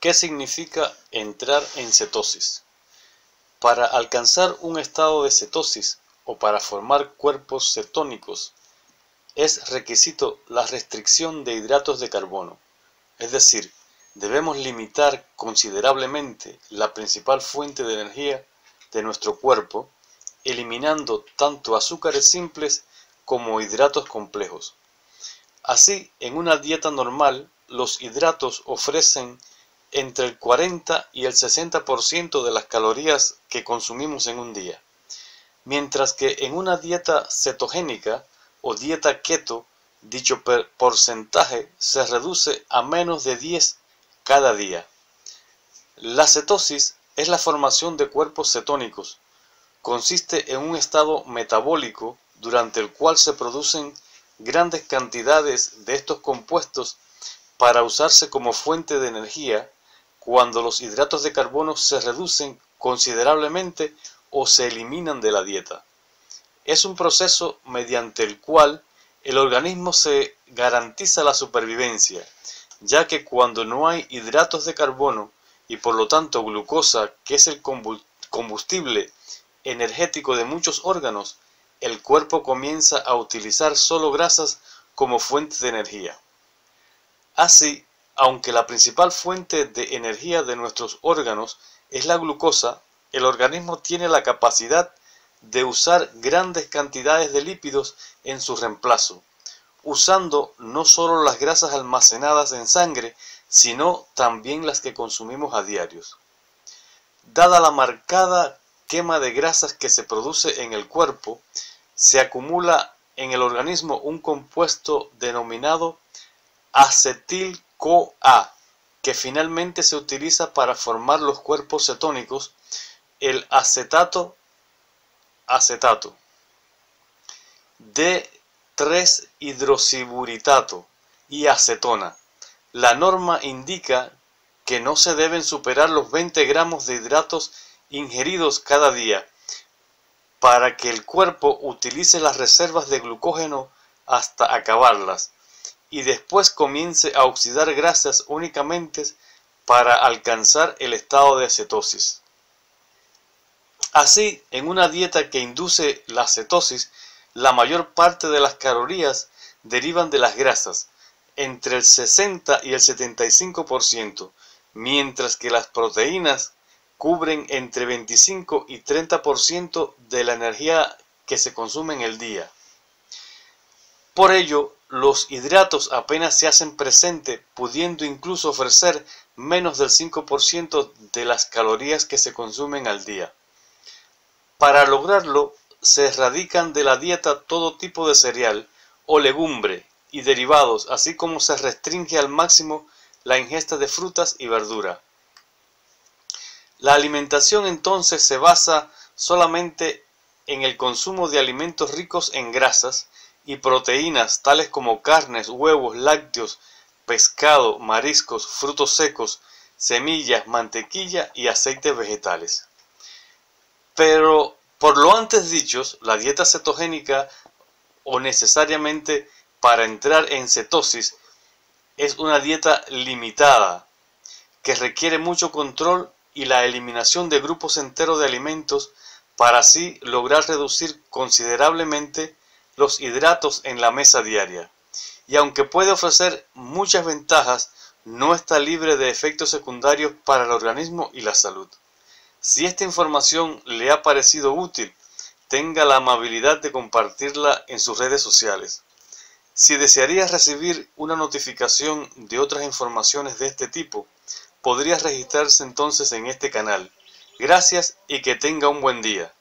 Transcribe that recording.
¿Qué significa entrar en cetosis? Para alcanzar un estado de cetosis o para formar cuerpos cetónicos es requisito la restricción de hidratos de carbono, es decir, debemos limitar considerablemente la principal fuente de energía de nuestro cuerpo, eliminando tanto azúcares simples como hidratos complejos. Así, en una dieta normal, los hidratos ofrecen entre el 40 y el 60% de las calorías que consumimos en un día, mientras que en una dieta cetogénica o dieta keto, dicho porcentaje se reduce a menos de 10 cada día. La cetosis es la formación de cuerpos cetónicos. Consiste en un estado metabólico durante el cual se producen grandes cantidades de estos compuestos para usarse como fuente de energía cuando los hidratos de carbono se reducen considerablemente o se eliminan de la dieta. Es un proceso mediante el cual el organismo se garantiza la supervivencia, ya que cuando no hay hidratos de carbono y por lo tanto glucosa, que es el combustible energético de muchos órganos, el cuerpo comienza a utilizar solo grasas como fuente de energía. Así, aunque la principal fuente de energía de nuestros órganos es la glucosa, el organismo tiene la capacidad de usar grandes cantidades de lípidos en su reemplazo, usando no solo las grasas almacenadas en sangre, sino también las que consumimos a diarios. Dada la marcada quema de grasas que se produce en el cuerpo, se acumula en el organismo un compuesto denominado acetil CoA, que finalmente se utiliza para formar los cuerpos cetónicos, el acetato acetato de 3-hidroxiburitato y acetona. La norma indica que no se deben superar los 20 gramos de hidratos ingeridos cada día para que el cuerpo utilice las reservas de glucógeno hasta acabarlas y después comience a oxidar grasas únicamente para alcanzar el estado de cetosis. Así, en una dieta que induce la cetosis, la mayor parte de las calorías derivan de las grasas, entre el 60 y el 75%, mientras que las proteínas cubren entre 25 y 30% de la energía que se consume en el día. Por ello, los hidratos apenas se hacen presente, pudiendo incluso ofrecer menos del 5% de las calorías que se consumen al día. Para lograrlo, se erradican de la dieta todo tipo de cereal o legumbre y derivados, así como se restringe al máximo la ingesta de frutas y verdura. La alimentación entonces se basa solamente en el consumo de alimentos ricos en grasas, y proteínas tales como carnes, huevos, lácteos, pescado, mariscos, frutos secos, semillas, mantequilla y aceites vegetales. Pero por lo antes dichos, la dieta cetogénica o necesariamente para entrar en cetosis es una dieta limitada que requiere mucho control y la eliminación de grupos enteros de alimentos para así lograr reducir considerablemente los hidratos en la mesa diaria. Y aunque puede ofrecer muchas ventajas, no está libre de efectos secundarios para el organismo y la salud. Si esta información le ha parecido útil, tenga la amabilidad de compartirla en sus redes sociales. Si desearía recibir una notificación de otras informaciones de este tipo, podría registrarse entonces en este canal. Gracias y que tenga un buen día.